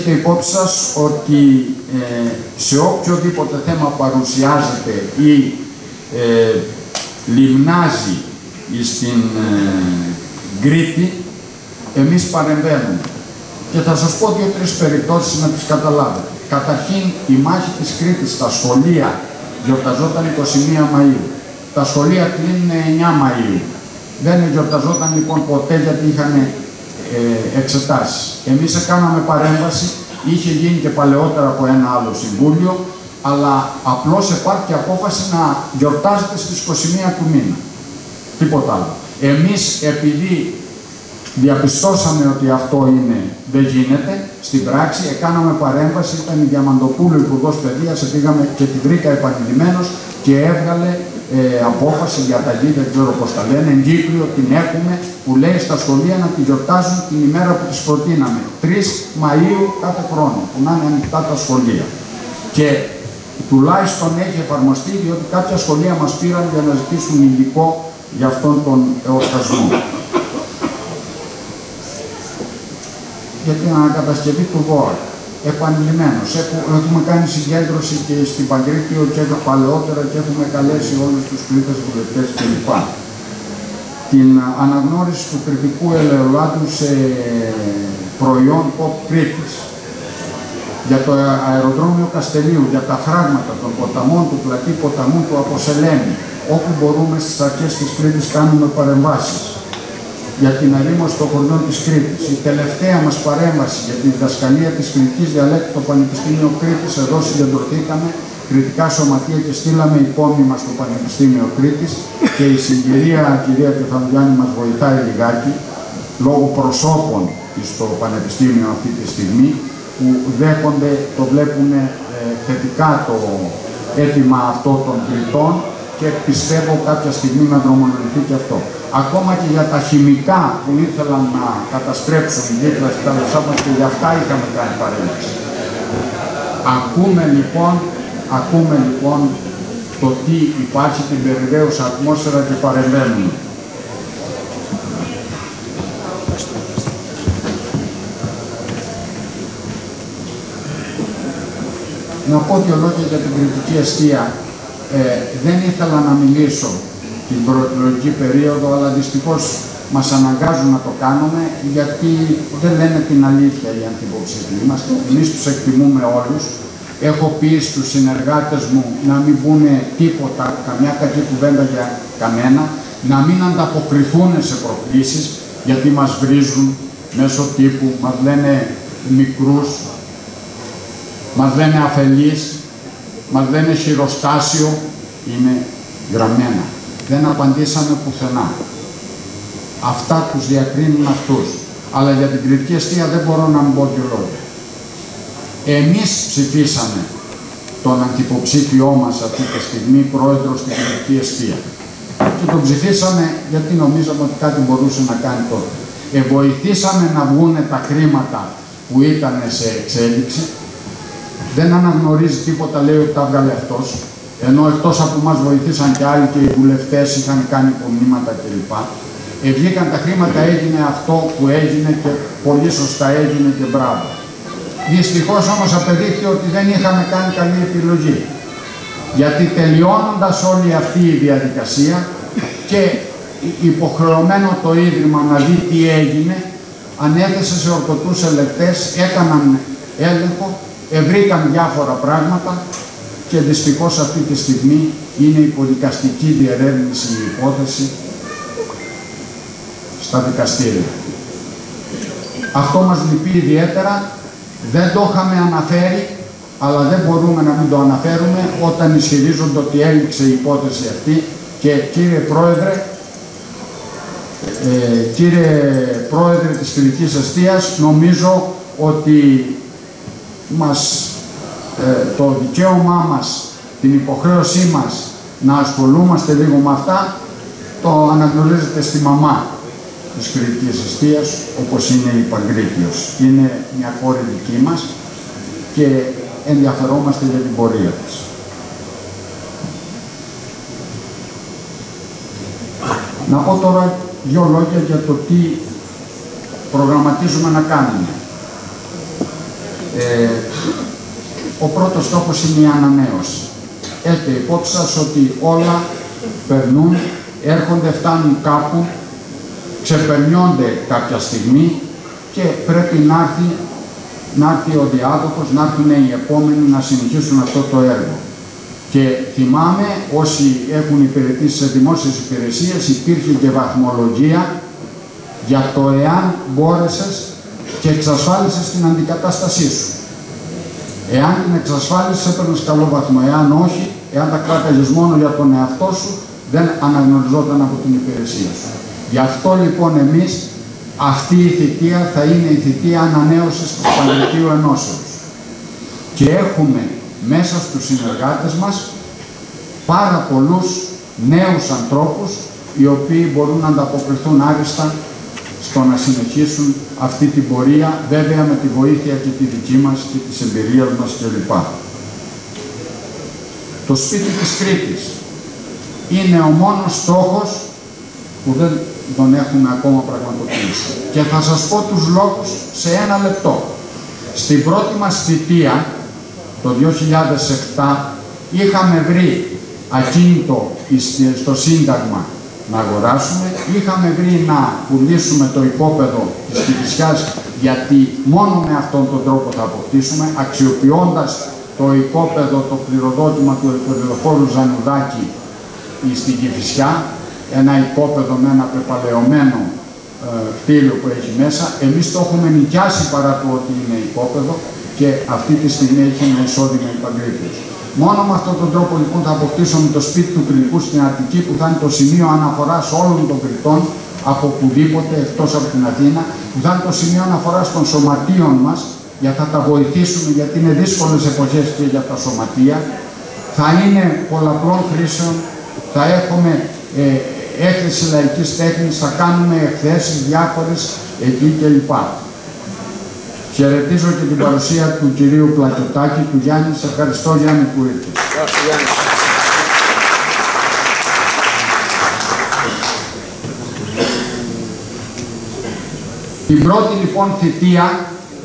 Έχετε υπόψη σας ότι ε, σε οποιοδήποτε θέμα παρουσιάζεται ή ε, λιμνάζει στην ε, Κρήτη, εμείς παρεμβαίνουμε. Και θα σας πω δύο-τρεις περιπτώσεις να τις καταλάβετε. Καταρχήν, η μάχη της Κρήτης στα σχολεία γιορταζόταν 21 Μαΐου. Τα σχολεία κλείνουν 9 Μαΐου. Δεν γιορταζόταν λοιπόν ποτέ γιατί είχαν ε, εξετάσεις. Εμείς κάναμε παρέμβαση, είχε γίνει και παλαιότερα από ένα άλλο συμβούλιο, αλλά απλώς υπάρχει απόφαση να γιορτάζεται στις 21 του μήνα. Τίποτα άλλο. Εμείς επειδή διαπιστώσαμε ότι αυτό είναι, δεν γίνεται, στην πράξη έκαναμε παρέμβαση, ήταν η Διαμαντοπούλου Υπουργός Παιδείας, πήγαμε και τη βρήκα επανειλημμένος και έβγαλε ε, απόφαση για τα δεν ξέρω πώς τα λένε, εγκύκλιο την έχουμε που λέει στα σχολεία να τη γιορτάζουν την ημέρα που τις προτείναμε. 3 Μαΐου κάθε χρόνο, που να είναι ανοιχτά τα σχολεία. Και τουλάχιστον έχει εφαρμοστεί διότι κάποια σχολεία μας πήραν για να ζητήσουν υλικό για αυτόν τον εορτασμό. Για την ανακατασκευή του ΒΟΑ επανειλημμένος. Έχουμε κάνει συγκέντρωση και στην Παγκρίτιο και παλαιότερα και έχουμε καλέσει όλους τους κρίτες βουλευτές κλπ. Την αναγνώριση του κριτικού ελαιολάτου σε προϊόν pop Κρήτης, για το αεροδρόμιο Καστελίου, για τα φράγματα των ποταμών, του πλατή ποταμού του Αποσελένη, όπου μπορούμε στις αρχές της Κρήτης κάνουμε παρεμβάσεις για την αρήμωση των χωριών της Κρήτης. Η τελευταία μας παρέμβαση για τη διδασκαλία της κριτικής διαλέκτου στο Πανεπιστήμιο Κρήτης, εδώ συγκεντρωθήκαμε κριτικά σωματεία και στείλαμε υπόμνημα στο Πανεπιστήμιο Κρήτης και η συγκυρία κυρία Κεφαλιάννη μας βοηθάει λιγάκι, λόγω προσώπων στο Πανεπιστήμιο αυτή τη στιγμή, που δέχονται, το βλέπουν ε, θετικά το αίτημα αυτό των κριτών και πιστεύω κάποια στιγμή να δρομολογηθεί και αυτό ακόμα και για τα χημικά που ήθελαν να καταστρέψουν δίπλα στη θάλασσά μας και για αυτά είχαμε κάνει παρέμβαση. Ακούμε λοιπόν, ακούμε λοιπόν το τι υπάρχει την περιβαίουσα ατμόσφαιρα και παρεμβαίνουμε. Να πω δύο λόγια για την κριτική αιστεία. Ε, δεν ήθελα να μιλήσω την προεκλογική περίοδο, αλλά δυστυχώς μας αναγκάζουν να το κάνουμε γιατί δεν λένε την αλήθεια οι αντιποψήφοι μας. Εμείς τους εκτιμούμε όλους. Έχω πει στους συνεργάτες μου να μην πούνε τίποτα, καμιά κακή κουβέντα για κανένα, να μην ανταποκριθούν σε προκλήσεις γιατί μας βρίζουν μέσω τύπου, μας λένε μικρούς, μας λένε αφελείς, μας λένε χειροστάσιο, είναι γραμμένα δεν απαντήσαμε πουθενά. Αυτά τους διακρίνουν αυτούς. Αλλά για την κριτική αιστεία δεν μπορώ να μην πω δύο λόγια. Εμείς ψηφίσαμε τον αντιποψήφιό μας αυτή τη στιγμή πρόεδρο στην κριτική αιστεία. Και τον ψηφίσαμε γιατί νομίζαμε ότι κάτι μπορούσε να κάνει τότε. Εβοηθήσαμε να βγουν τα χρήματα που ήταν σε εξέλιξη. Δεν αναγνωρίζει τίποτα, λέει ότι τα έβγαλε αυτός ενώ εκτός από μας βοηθήσαν και άλλοι και οι βουλευτές είχαν κάνει υπομνήματα κλπ. Ε, βγήκαν τα χρήματα, έγινε αυτό που έγινε και πολύ σωστά έγινε και μπράβο. Δυστυχώς όμως απεδείχθη ότι δεν είχαμε κάνει καλή επιλογή. Γιατί τελειώνοντας όλη αυτή η διαδικασία και υποχρεωμένο το Ίδρυμα να δει τι έγινε, ανέθεσε σε ορκωτούς ελεκτές, έκαναν έλεγχο, ευρήκαν διάφορα πράγματα και δυστυχώς αυτή τη στιγμή είναι υποδικαστική διερεύνηση η υπόθεση στα δικαστήρια. Αυτό μας λυπεί ιδιαίτερα, δεν το είχαμε αναφέρει αλλά δεν μπορούμε να μην το αναφέρουμε όταν ισχυρίζονται ότι έληξε η υπόθεση αυτή και κύριε Πρόεδρε, ε, κύριε Πρόεδρε της Κρητικής Αστείας, νομίζω ότι μας, ε, το δικαίωμά μας, την υποχρέωσή μας να ασχολούμαστε λίγο με αυτά, το αναγνωρίζετε στη μαμά της Κρητικής Αστείας, όπως είναι η Παγκρίτιος. Είναι μια κόρη δική μας και ενδιαφερόμαστε για την πορεία της. Να πω τώρα δύο λόγια για το τι προγραμματίζουμε να κάνουμε. Ε, ο πρώτος στόχος είναι η ανανέωση. Έχετε υπόψη σας ότι όλα περνούν, έρχονται, φτάνουν κάπου, ξεπερνιόνται κάποια στιγμή και πρέπει να έρθει, να έρθει ο διάδοχος, να έρθουν οι επόμενοι να συνεχίσουν αυτό το έργο. Και θυμάμαι, όσοι έχουν υπηρετήσει σε δημόσιες υπηρεσίες, υπήρχε και βαθμολογία για το εάν μπόρεσες και εξασφάλισες την αντικατάστασή σου. Εάν την εξασφάλισες έπαιρνες καλό βαθμό, εάν όχι, εάν τα κράταγες μόνο για τον εαυτό σου, δεν αναγνωριζόταν από την υπηρεσία σου. Γι' αυτό λοιπόν εμείς αυτή η θητεία θα είναι η θητεία ανανέωσης του Πανεπιστημίου Ενώσεως. Και έχουμε μέσα στους συνεργάτες μας πάρα πολλούς νέους ανθρώπους οι οποίοι μπορούν να ανταποκριθούν άριστα στο να συνεχίσουν αυτή την πορεία, βέβαια με τη βοήθεια και τη δική μας και της εμπειρίας μας κλπ. Το σπίτι της Κρήτης είναι ο μόνος στόχος που δεν τον έχουμε ακόμα πραγματοποιήσει. Και θα σας πω τους λόγους σε ένα λεπτό. Στην πρώτη μας θητεία, το 2007 είχαμε βρει ακίνητο στο Σύνταγμα να αγοράσουμε, είχαμε βρει να πουλήσουμε το υπόπεδο της Κηφισιάς γιατί μόνο με αυτόν τον τρόπο θα αποκτήσουμε, αξιοποιώντας το υπόπεδο, το πληροδότημα του ελευθεροφόρου Ζανουδάκη στην Κηφισιά, ένα υπόπεδο με ένα πεπαλαιωμένο ε, κτίριο που έχει μέσα. Εμείς το έχουμε νοικιάσει παρά το ότι είναι υπόπεδο και αυτή τη στιγμή έχει ένα εισόδημα υπαγκρίτης. Μόνο με αυτόν τον τρόπο λοιπόν θα αποκτήσουμε το σπίτι του κριτικού στην Αττική που θα είναι το σημείο αναφοράς όλων των κριτών από οπουδήποτε εκτός από την Αθήνα, που θα είναι το σημείο αναφοράς των σωματείων μας για θα τα βοηθήσουμε γιατί είναι δύσκολες εποχές και για τα σωματεία. Θα είναι πολλαπλών χρήσεων, θα έχουμε ε, έκθεση λαϊκής τέχνης, θα κάνουμε εκθέσεις διάφορες εκεί κλπ. Χαιρετίζω και την παρουσία του κυρίου Πλακιωτάκη, του Γιάννη. Σε ευχαριστώ Γιάννη που ήρθες. Την πρώτη λοιπόν θητεία,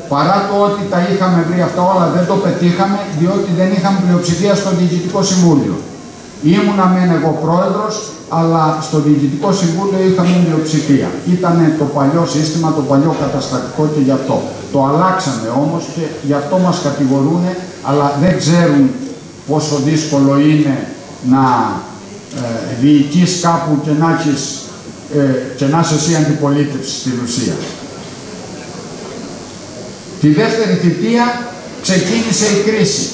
παρά το ότι τα είχαμε βρει αυτά όλα, δεν το πετύχαμε, διότι δεν είχαμε πλειοψηφία στο Διοικητικό Συμβούλιο. Ήμουνα μεν εγώ πρόεδρος, αλλά στο Διοικητικό Συμβούλιο είχαμε πλειοψηφία. Ήταν το παλιό σύστημα, το παλιό καταστατικό και γι' αυτό. Το αλλάξαμε όμως και γι' αυτό μας κατηγορούν, αλλά δεν ξέρουν πόσο δύσκολο είναι να ε, διοικείς κάπου και να, έχεις, ε, και να είσαι εσύ αντιπολίτευση στην ουσία. Τη δεύτερη θητεία ξεκίνησε η κρίση,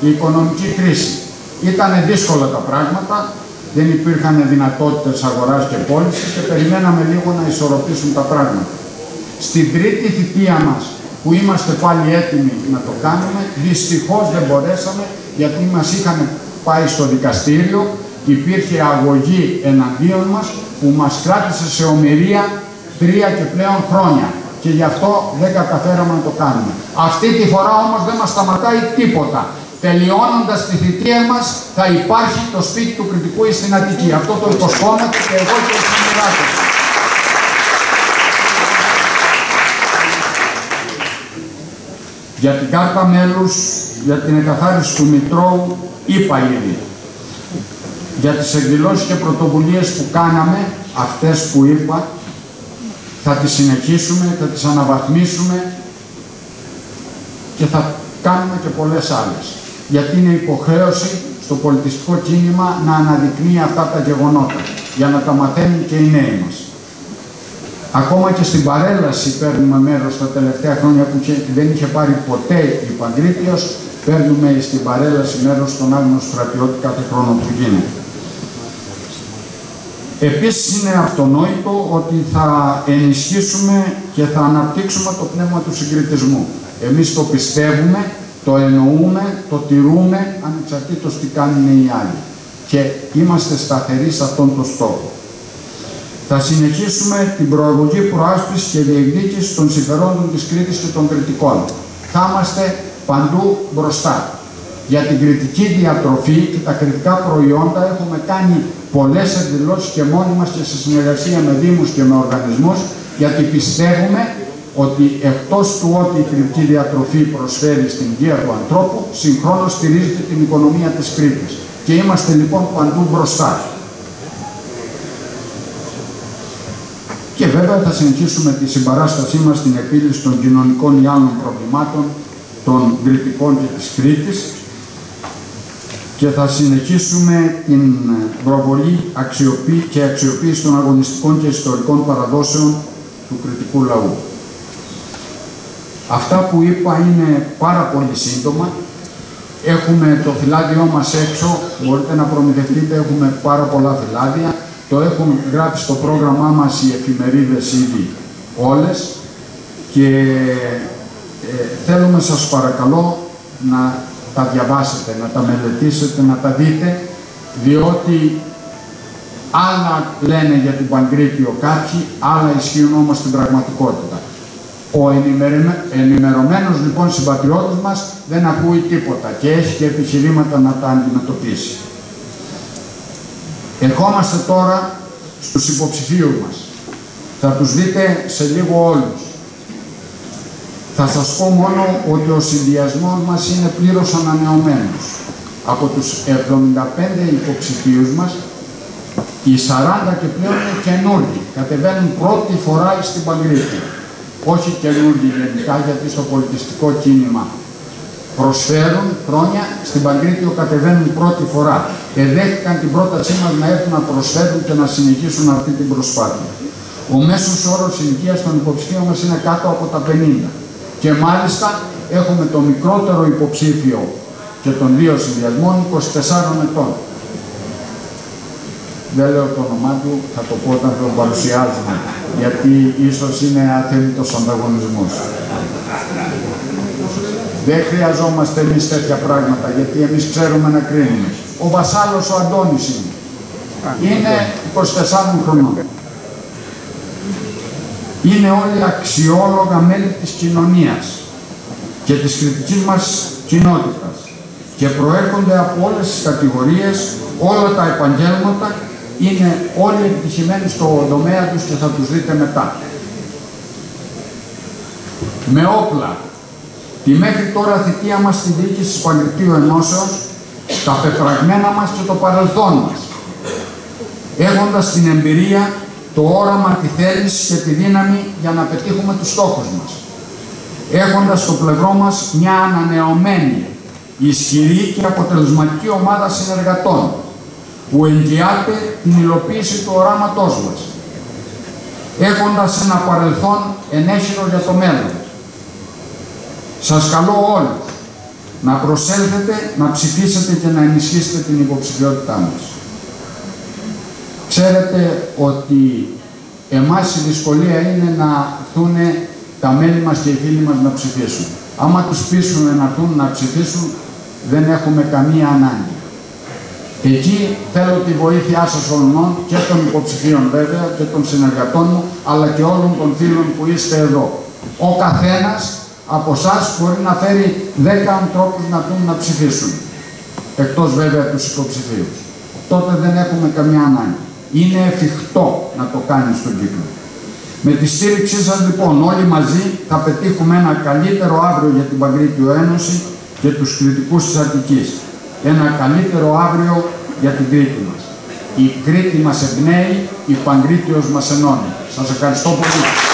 η οικονομική κρίση. Ήταν δύσκολα τα πράγματα, δεν υπήρχαν δυνατότητες αγοράς και πώλησης και περιμέναμε λίγο να ισορροπήσουν τα πράγματα. Στην τρίτη θητεία μας που είμαστε πάλι έτοιμοι να το κάνουμε. Δυστυχώς δεν μπορέσαμε γιατί μας είχαν πάει στο δικαστήριο, υπήρχε αγωγή εναντίον μας που μας κράτησε σε ομοιρία τρία και πλέον χρόνια και γι' αυτό δεν καταφέραμε να το κάνουμε. Αυτή τη φορά όμως δεν μας σταματάει τίποτα. Τελειώνοντας τη θητεία μας θα υπάρχει το σπίτι του κριτικού στην Αττική. Αυτό το υποσχόμαστε και εγώ και ο Για την κάρτα μέλους, για την εκαθάριση του Μητρώου, είπα ήδη. Για τις εκδηλώσεις και πρωτοβουλίες που κάναμε, αυτές που είπα, θα τις συνεχίσουμε, θα τις αναβαθμίσουμε και θα κάνουμε και πολλές άλλες. Γιατί είναι υποχρέωση στο πολιτιστικό κίνημα να αναδεικνύει αυτά τα γεγονότα, για να τα μαθαίνουν και οι νέοι μας. Ακόμα και στην παρέλαση παίρνουμε μέρος τα τελευταία χρόνια που δεν είχε πάρει ποτέ η Παγκρίτιος, παίρνουμε στην παρέλαση μέρος στον άγνωστο στρατιώτη κάθε χρόνο που γίνεται. Επίσης είναι αυτονόητο ότι θα ενισχύσουμε και θα αναπτύξουμε το πνεύμα του συγκριτισμού. Εμείς το πιστεύουμε, το εννοούμε, το τηρούμε, ανεξαρτήτως τι κάνουν οι άλλοι. Και είμαστε σταθεροί σε αυτόν τον στόχο. Θα συνεχίσουμε την προαγωγή προάσπισης και διεκδίκησης των συμφερόντων της Κρήτης και των κριτικών. Θα είμαστε παντού μπροστά. Για την κριτική διατροφή και τα κριτικά προϊόντα έχουμε κάνει πολλές εκδηλώσεις και μόνοι μας και σε συνεργασία με δήμους και με οργανισμούς γιατί πιστεύουμε ότι εκτός του ότι η κριτική διατροφή προσφέρει στην υγεία του ανθρώπου, συγχρόνως στηρίζεται την οικονομία της Κρήτης. Και είμαστε λοιπόν παντού μπροστά. Και βέβαια θα συνεχίσουμε τη συμπαράστασή μας στην επίλυση των κοινωνικών ή άλλων προβλημάτων των Κρητικών και της Κρήτης και θα συνεχίσουμε την προβολή αξιοποίηση και αξιοποίηση των αγωνιστικών και ιστορικών παραδόσεων του κριτικού λαού. Αυτά που είπα είναι πάρα πολύ σύντομα. Έχουμε το φυλάδιό μας έξω, μπορείτε να προμηθευτείτε, έχουμε πάρα πολλά φυλάδια. Το έχουν γράψει στο πρόγραμμά μας οι εφημερίδες ήδη όλες και ε, θέλουμε σας παρακαλώ να τα διαβάσετε, να τα μελετήσετε, να τα δείτε, διότι άλλα λένε για την Παγκρίτιο κάποιοι, άλλα ισχύουν όμως στην πραγματικότητα. Ο ενημερωμένος λοιπόν συμπατριώτης μας δεν ακούει τίποτα και έχει και επιχειρήματα να τα αντιμετωπίσει. Ερχόμαστε τώρα στους υποψηφίους μας. Θα τους δείτε σε λίγο όλους. Θα σας πω μόνο ότι ο συνδυασμός μας είναι πλήρως ανανεωμένος. Από τους 75 υποψηφίους μας, οι 40 και πλέον είναι καινούργοι. Κατεβαίνουν πρώτη φορά στην Παγκρίτη. Όχι καινούργοι γενικά, γιατί στο πολιτιστικό κίνημα προσφέρουν χρόνια, στην Παγκρίτιο κατεβαίνουν πρώτη φορά. Εδέχτηκαν την πρότασή μας να έρθουν να προσφέρουν και να συνεχίσουν αυτή την προσπάθεια. Ο μέσος όρος ηλικίας των υποψηφίων μας είναι κάτω από τα 50. Και μάλιστα έχουμε το μικρότερο υποψήφιο και των δύο συνδυασμών 24 ετών. Δεν λέω το όνομά του, θα το πω όταν τον παρουσιάζουμε, γιατί ίσως είναι αθέμητος ανταγωνισμός. Δεν χρειαζόμαστε εμείς τέτοια πράγματα, γιατί εμείς ξέρουμε να κρίνουμε. Ο βασάλος ο Αντώνης είναι. Είναι 24 χρονών είναι όλοι αξιόλογα μέλη της κοινωνίας και της κριτικής μας κοινότητας και προέρχονται από όλες τις κατηγορίες, όλα τα επαγγέλματα, είναι όλοι επιτυχημένοι στο τομέα τους και θα τους δείτε μετά. Με όπλα, τη μέχρι τώρα θητεία μας στη διοίκηση της Παγκριτίου Ενώσεως, τα πεπραγμένα μας και το παρελθόν μας, έχοντας την εμπειρία το όραμα, τη θέληση και τη δύναμη για να πετύχουμε τους στόχους μας. Έχοντας στο πλευρό μας μια ανανεωμένη, ισχυρή και αποτελεσματική ομάδα συνεργατών που εγγυάται την υλοποίηση του οράματός μας. Έχοντας ένα παρελθόν ενέχειρο για το μέλλον. Σας καλώ όλους να προσέλθετε, να ψηφίσετε και να ενισχύσετε την υποψηφιότητά μας. Ξέρετε ότι εμάς η δυσκολία είναι να έρθουν τα μέλη μας και οι φίλοι μας να ψηφίσουν. Άμα τους πείσουν να έρθουν να ψηφίσουν, δεν έχουμε καμία ανάγκη. Εκεί θέλω τη βοήθειά σας όλων και των υποψηφίων βέβαια και των συνεργατών μου, αλλά και όλων των φίλων που είστε εδώ. Ο καθένας από εσά μπορεί να φέρει 10 ανθρώπους να έρθουν να ψηφίσουν. Εκτός βέβαια τους υποψηφίους. Τότε δεν έχουμε καμία ανάγκη. Είναι εφικτό να το κάνεις στον κύκλο. Με τη στήριξή σας λοιπόν όλοι μαζί θα πετύχουμε ένα καλύτερο αύριο για την Παγκρίτιο Ένωση και τους κριτικούς της Αττικής. Ένα καλύτερο αύριο για την Κρήτη μας. Η Κρήτη μας εμπνέει, η Παγκρίτιος μας ενώνει. Σας ευχαριστώ πολύ.